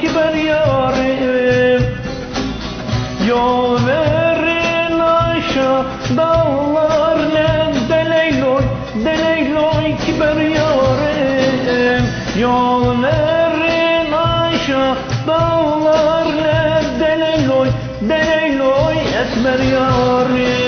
kiber yarim Yoverin aşa dağlar ne deleyloy deleyloy kiber yarim Yoverin aşa dağlar ne deleyloy deleyloy esmer yarim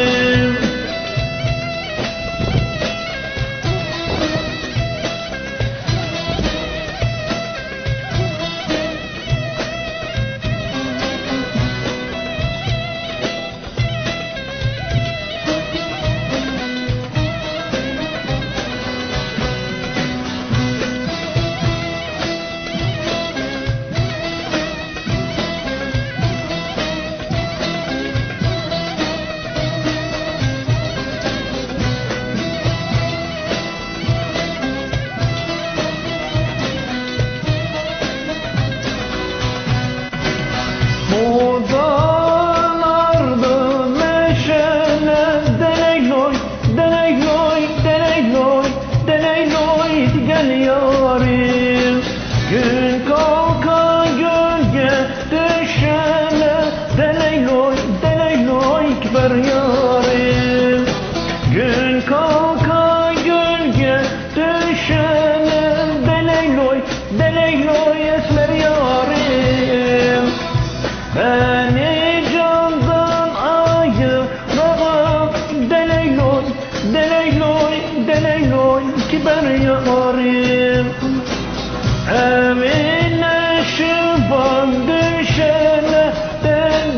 ben yarim Evine şıban düşene.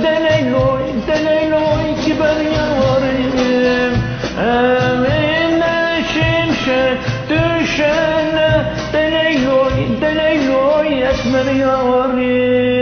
Deleyloy, deleyloy ki ben yarim Evine şimşek düşene. Deleyloy, deleyloy esmer yarim